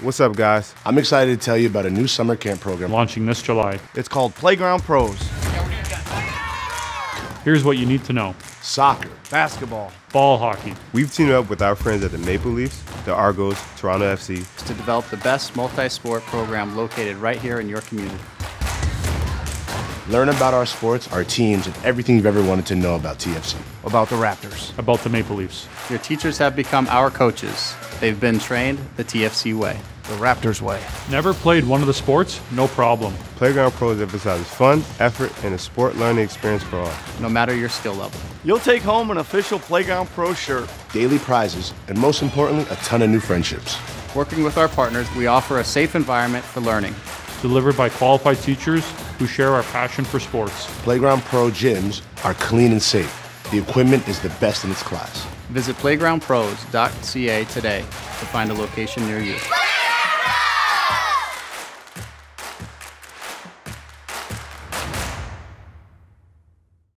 What's up, guys? I'm excited to tell you about a new summer camp program launching this July. It's called Playground Pros. Here's what you need to know soccer, basketball, ball hockey. We've teamed up with our friends at the Maple Leafs, the Argos, Toronto FC to develop the best multi sport program located right here in your community. Learn about our sports, our teams, and everything you've ever wanted to know about TFC. About the Raptors. About the Maple Leafs. Your teachers have become our coaches. They've been trained the TFC way. The Raptors way. Never played one of the sports? No problem. Playground Pros emphasizes fun, effort, and a sport learning experience for all. No matter your skill level. You'll take home an official Playground Pro shirt, daily prizes, and most importantly, a ton of new friendships. Working with our partners, we offer a safe environment for learning delivered by qualified teachers who share our passion for sports. Playground Pro gyms are clean and safe. The equipment is the best in its class. Visit playgroundpros.ca today to find a location near you.